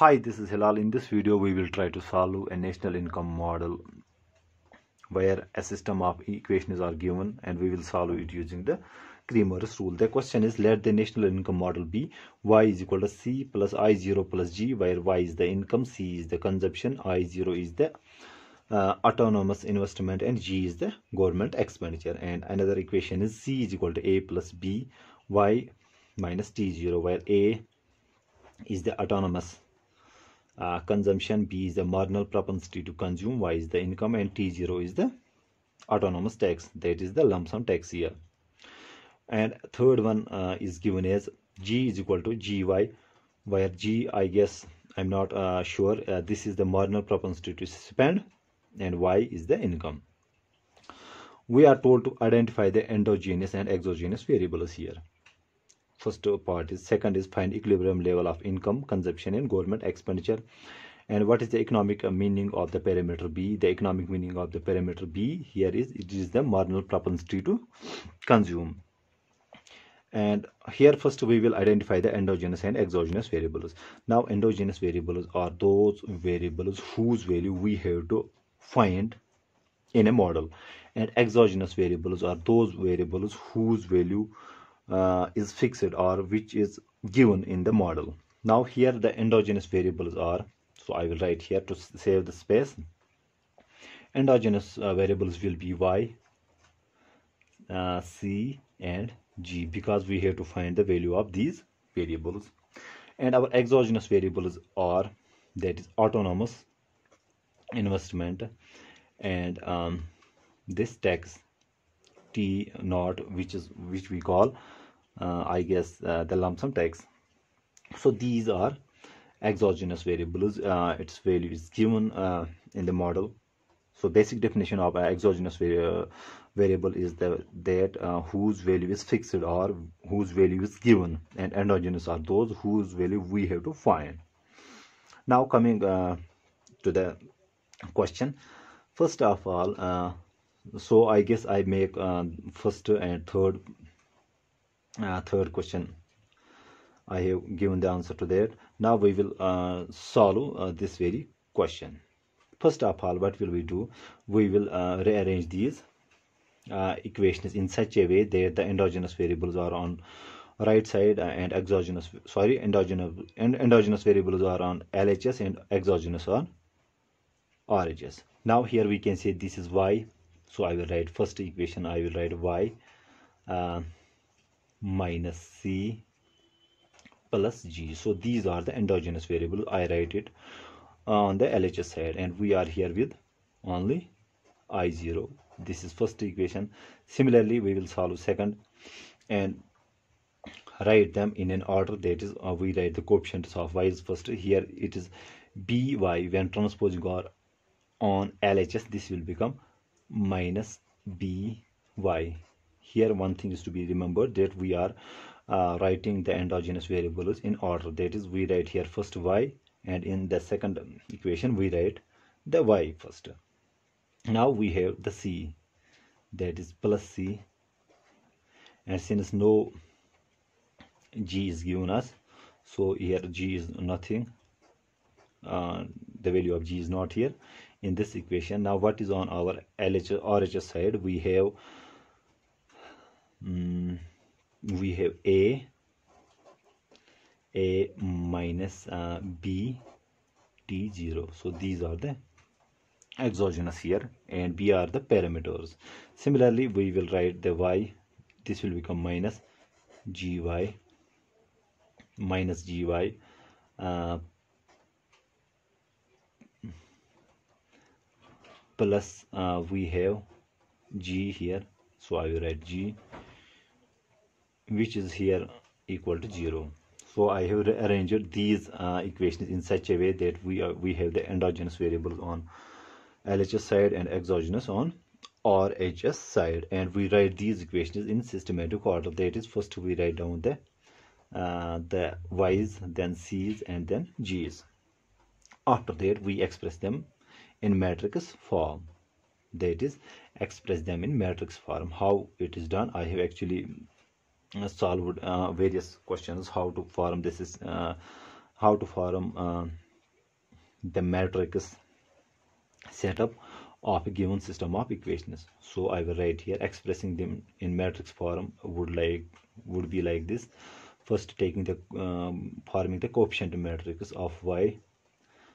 Hi, this is Hilal. In this video, we will try to solve a national income model where a system of equations are given and we will solve it using the Cramer's rule. The question is let the national income model be y is equal to c plus i0 plus g where y is the income, c is the consumption, i0 is the uh, autonomous investment and g is the government expenditure and another equation is c is equal to a plus b y minus t0 where a is the autonomous uh, consumption b is the marginal propensity to consume. Y is the income and t0 is the autonomous tax. That is the lump sum tax here. And third one uh, is given as g is equal to gy where g i guess i'm not uh, sure uh, this is the marginal propensity to spend and y is the income. We are told to identify the endogenous and exogenous variables here first part is second is find equilibrium level of income consumption and government expenditure. And what is the economic meaning of the parameter b? The economic meaning of the parameter b here is it is the marginal propensity to consume. And here first we will identify the endogenous and exogenous variables. Now endogenous variables are those variables whose value we have to find in a model. And exogenous variables are those variables whose value uh, is fixed or which is given in the model. Now here the endogenous variables are so i will write here to save the space. Endogenous uh, variables will be y uh, c and g because we have to find the value of these variables. And our exogenous variables are that is autonomous investment and um, this tax t naught which is which we call i guess uh, the lump sum tax. So these are exogenous variables. Uh, its value is given uh, in the model. So basic definition of exogenous vari variable is the, that uh, whose value is fixed or whose value is given and endogenous are those whose value we have to find. Now coming uh, to the question. First of all uh, so i guess i make uh, first and third uh, third question. I have given the answer to that. Now we will uh, solve this very question. First of all what will we do? We will rearrange these uh, equations in such a way that the endogenous variables are on right side and exogenous sorry endogenous and endogenous variables are on LHS and exogenous on RHS now here we can say this is y so I will write first equation I will write y uh, minus c plus g. So these are the endogenous variables I write it on the LHS side and we are here with only i0 this is first equation. Similarly we will solve second and write them in an order. That is uh, we write the coefficients of y is first. Here it is by when transposing or on LHS this will become minus by here one thing is to be remembered that we are uh, writing the endogenous variables in order. That is we write here first y and in the second equation we write the y first. Now we have the c that is plus c. And since no g is given us so here g is nothing. Uh, the value of g is not here in this equation. Now what is on our LHS RHS side? We have um, we have a. A minus uh, b t0 so these are the exogenous here and b are the parameters. Similarly we will write the y. This will become minus gy minus gy uh, plus uh, we have g here. So i will write g which is here equal to 0 so i have arranged these uh, equations in such a way that we are we have the endogenous variables on LHS side and exogenous on RHS side. And we write these equations in systematic order. That is first we write down the uh, the y's then c's and then g's. After that we express them in matrix form. That is express them in matrix form. How it is done i have actually solved uh, various questions how to form this is uh, how to form uh, the matrix setup of a given system of equations. So i will write here expressing them in matrix form would like would be like this. First taking the um, forming the coefficient matrix of y.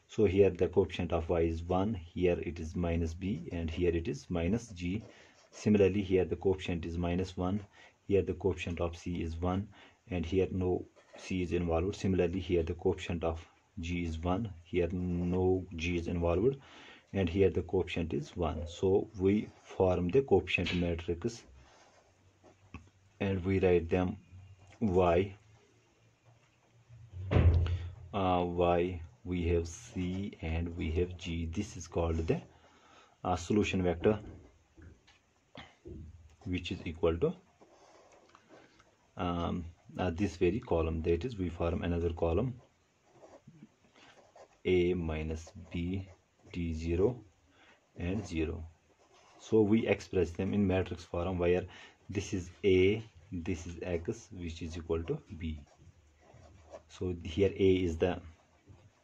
So here the coefficient of y is 1 here it is minus b and here it is minus g. Similarly here the coefficient is minus 1 here the coefficient of c is 1 and here no c is involved. Similarly here the coefficient of g is 1 here no g is involved and here the coefficient is 1 so we form the coefficient matrix and we write them y. Uh, y we have c and we have g. This is called the uh, solution vector which is equal to um, this very column that is we form another column. A minus b t0 and 0 so we express them in matrix form where this is a this is x which is equal to b. So here a is the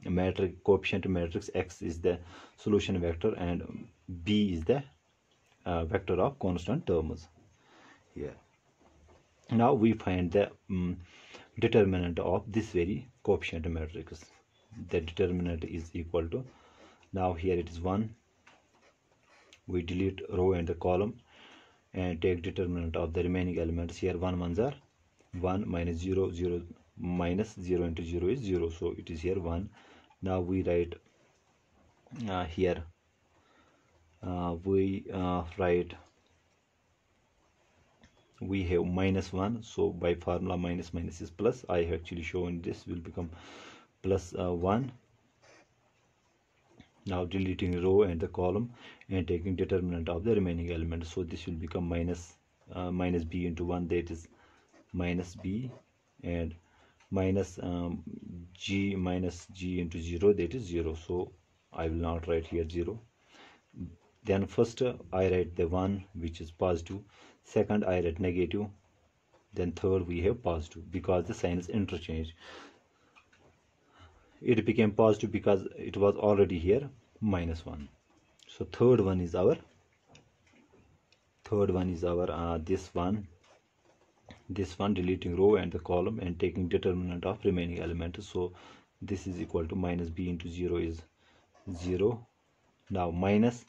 matrix coefficient matrix x is the solution vector and b is the uh, vector of constant terms here now we find the um, determinant of this very coefficient matrix. The determinant is equal to now here it is 1 we delete row and the column and take determinant of the remaining elements. Here 1 ones are 1 minus 0 0 minus 0 into 0 is 0 so it is here 1 now we write uh, here uh, we uh, write we have minus 1 so by formula minus minus is plus. I have actually shown this will become plus, uh, 1 now deleting row and the column and taking determinant of the remaining element. So this will become minus, uh, minus b into 1 that is minus b and minus um, g minus g into 0 that is 0 so I will not write here 0 then first uh, I write the 1 which is positive second I write negative then third we have positive because the sign is interchange. It became positive because it was already here minus 1 so third one is our third one is our uh, this one this one deleting row and the column and taking determinant of remaining element. So this is equal to minus b into 0 is 0 now minus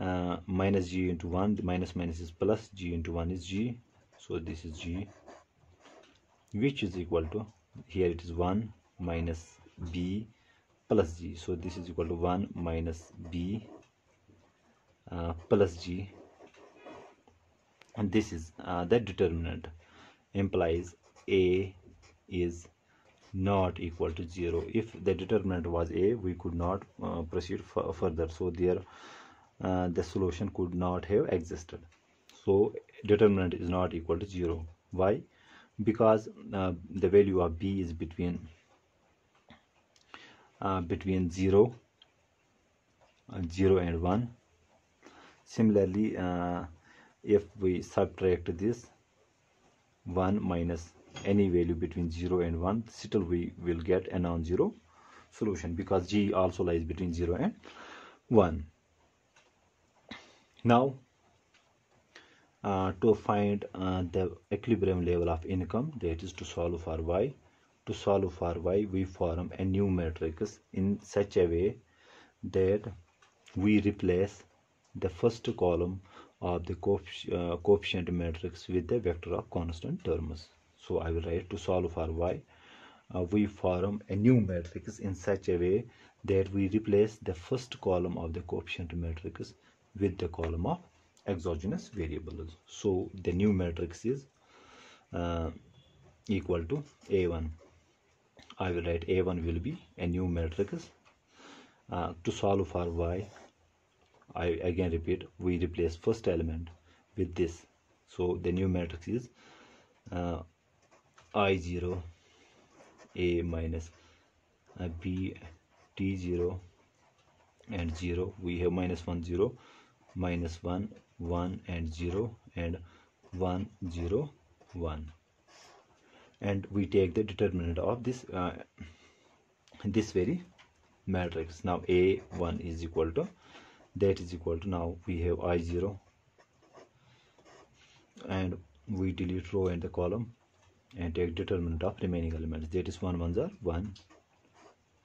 uh, minus g into 1 the minus minus is plus g into 1 is g. So this is g which is equal to here it is 1 minus b plus g. So this is equal to 1 minus b uh, plus g. And this is uh, the determinant implies a is not equal to 0 if the determinant was a we could not uh, proceed further. So there uh, the solution could not have existed. So determinant is not equal to 0 why? Because uh, the value of b is between uh, between 0 uh, 0 and 1 similarly uh, if we subtract this 1 minus any value between 0 and 1 still we will get a non-zero solution because g also lies between 0 and 1 now uh, to find uh, the equilibrium level of income that is to solve for y. To solve for y we form a new matrix in such a way that we replace the first column of the uh, coefficient matrix with the vector of constant terms. So i will write to solve for y. Uh, we form a new matrix in such a way that we replace the first column of the coefficient matrix with the column of exogenous variables. So the new matrix is uh, equal to a1 I will write a1 will be a new matrix uh, to solve for y. I again repeat we replace first element with this. So the new matrix is uh, i0 a minus uh, b t0 and 0 we have minus 1 0 minus 1 1 and 0 and 1 0 1 and we take the determinant of this uh, this very matrix. Now a1 is equal to that is equal to now we have i0 and we delete row and the column and take determinant of remaining elements. That is 1 ones are 1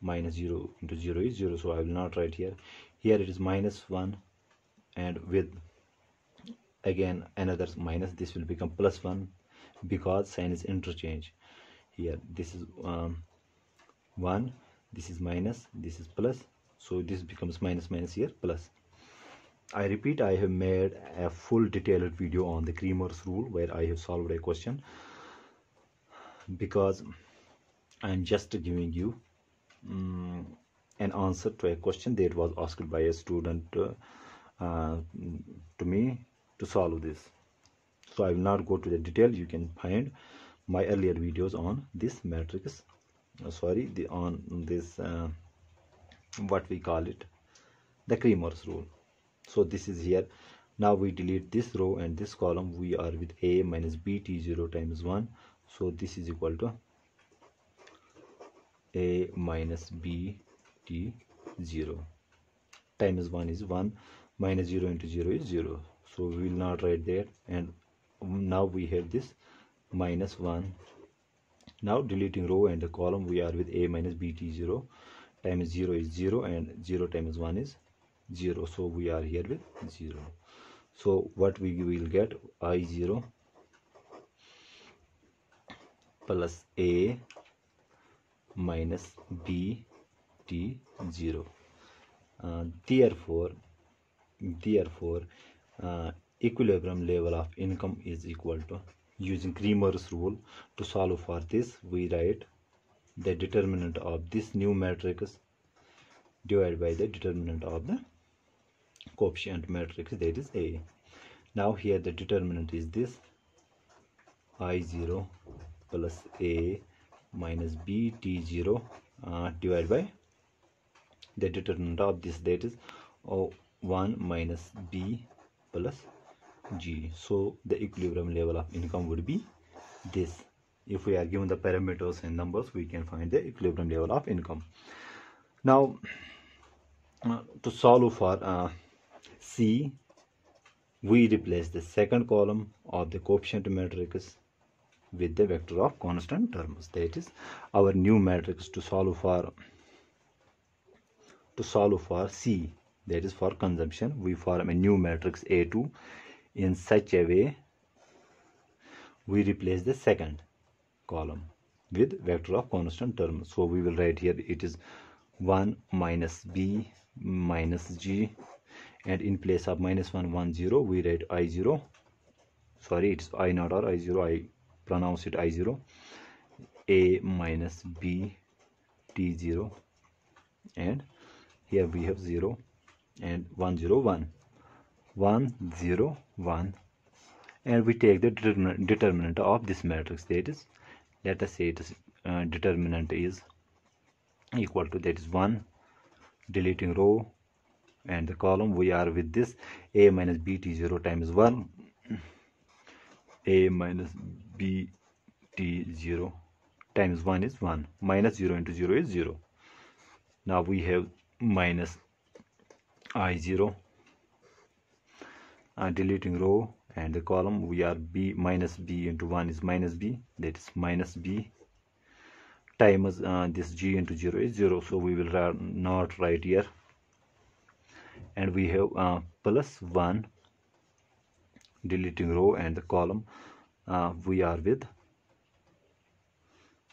minus 0 into 0 is 0 so I will not write here. Here it is minus 1 and with again another minus this will become plus 1 because sign is interchange. Here this is um, 1 this is minus this is plus. So this becomes minus minus here plus. I repeat I have made a full detailed video on the Cramer's rule where I have solved a question because I am just giving you um, an answer to a question that was asked by a student uh, uh, to me to solve this. So I will not go to the detail. You can find my earlier videos on this matrix. Uh, sorry the on this uh, what we call it the Cramer's rule. So this is here. Now we delete this row and this column. We are with a minus b t0 times 1 so this is equal to a minus b t 0 times 1 is 1 minus 0 into 0 is 0 so we will not write that. And now we have this minus 1 now deleting row and the column we are with a minus bt 0 times 0 is 0 and 0 times 1 is 0 so we are here with 0 so what we will get? I 0 plus a minus b t 0 uh, therefore therefore uh, equilibrium level of income is equal to using Cramer's rule to solve for this we write the determinant of this new matrix divided by the determinant of the coefficient matrix that is A. Now here the determinant is this I0 plus A minus B T0 uh, divided by the determinant of this that is oh, 1 minus B plus G. So the equilibrium level of income would be this. If we are given the parameters and numbers we can find the equilibrium level of income. Now uh, to solve for uh, C we replace the second column of the coefficient matrix with the vector of constant terms. That is our new matrix to solve for to solve for C that is for consumption. We form a new matrix A2 in such a way we replace the second column with vector of constant term. So we will write here it is 1 minus b minus g and in place of minus 1 1 0 we write i0 sorry it's i not or i0 i pronounce it i0 a minus b t0 and here we have 0 and 1 0 1 1 0 1 and we take the determinant of this matrix that is let us say it is uh, determinant is equal to that is 1 deleting row and the column we are with this a minus bt 0 times 1 a minus bt 0 times 1 is 1 minus 0 into 0 is 0 now we have minus i0 uh, deleting row and the column we are b minus b into 1 is minus b that is minus b. Times uh, this g into 0 is 0 so we will not write here. And we have uh, plus 1 deleting row and the column uh, we are with.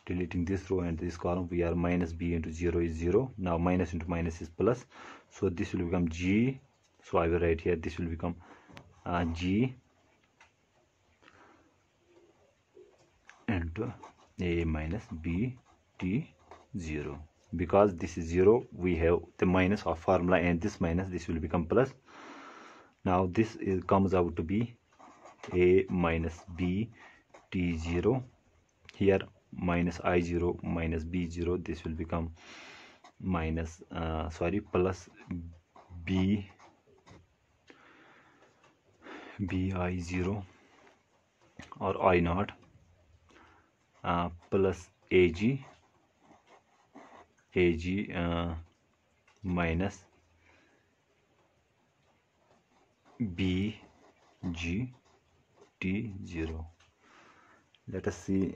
Deleting this row and this column we are minus b into 0 is 0 now minus into minus is plus so this will become g. So i will write here this will become uh, G. Into A minus B T 0 because this is 0 we have the minus of formula and this minus this will become plus. Now this is, comes out to be a minus b t0 here minus i0 minus b0 this will become minus uh, sorry plus b bi0 or i naught uh, plus ag ag uh, minus b g t 0 let us see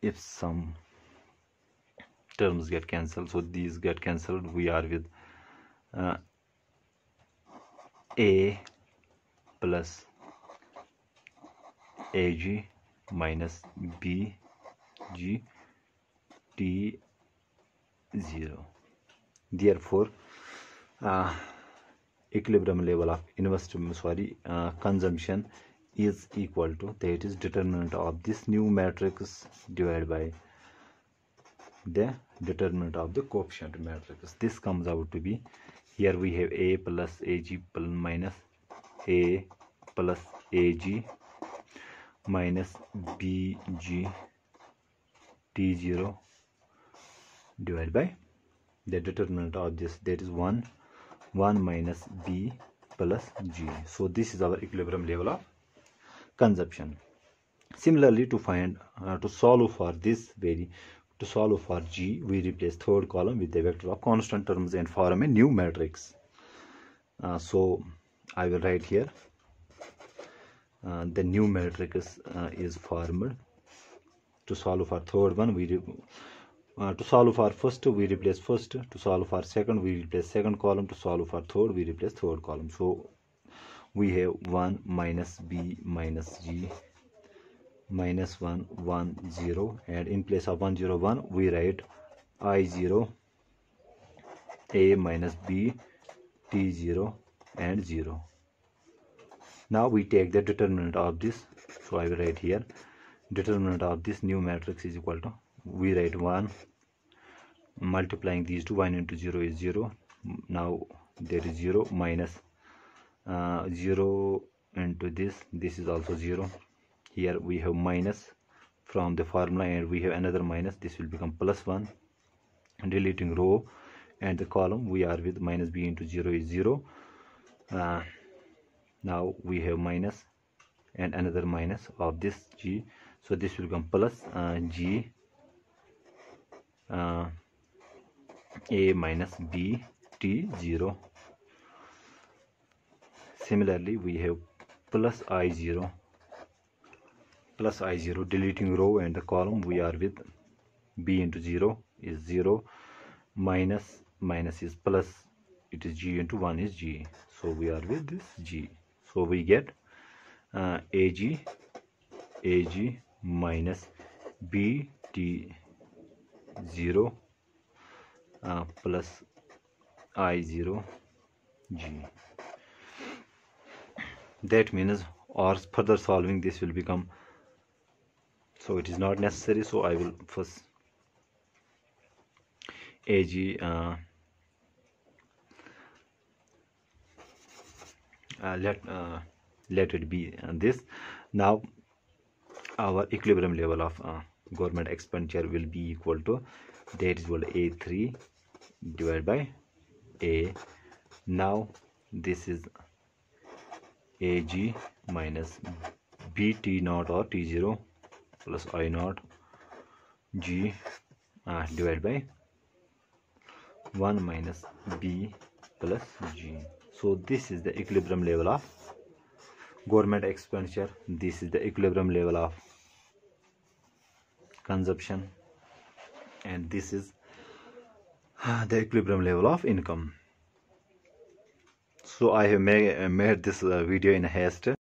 if some terms get cancelled. So these get cancelled. We are with uh, a plus ag minus b g t 0 therefore uh, equilibrium level of investment sorry uh, consumption is equal to that is determinant of this new matrix divided by the determinant of the coefficient matrix. This comes out to be here we have a plus ag plus minus a plus ag minus bg t0 divided by the determinant of this. That is 1 1 minus b plus g. So this is our equilibrium level of consumption. Similarly to find uh, to solve for this very to solve for g we replace third column with the vector of constant terms and form a new matrix. Uh, so i will write here. Uh, the new matrix uh, is formed. To solve for third one we uh, to solve for first we replace first. To solve for second we replace second column. To solve for third we replace third column. So we have 1 minus b minus g minus 1 1 0 and in place of 1 0 1 we write i 0 a minus b t 0 and 0 now we take the determinant of this. So i will write here determinant of this new matrix is equal to we write 1 multiplying these two 1 into 0 is 0 now there is 0 minus, uh, 0 into this. This is also 0 here we have minus from the formula and we have another minus. This will become plus 1 and deleting row and the column we are with minus b into 0 is 0 uh, now we have minus and another minus of this g. So this will become plus uh, g uh, a minus b t 0 similarly we have plus i 0 plus i 0 deleting row and the column we are with b into 0 is 0 minus minus is plus it is g into 1 is g. So we are with this g. So we get uh, ag ag minus bt 0 uh, plus i0 g. That means or further solving this will become so it is not necessary. So i will first ag uh, uh, let uh, let it be this. Now our equilibrium level of uh, government expenditure will be equal to that is to a3 divided by a. Now this is ag minus bt naught or t0 plus i naught g uh, divided by 1 minus b plus g. So this is the equilibrium level of government expenditure. This is the equilibrium level of consumption. And this is the equilibrium level of income. So i have made, made this uh, video in haste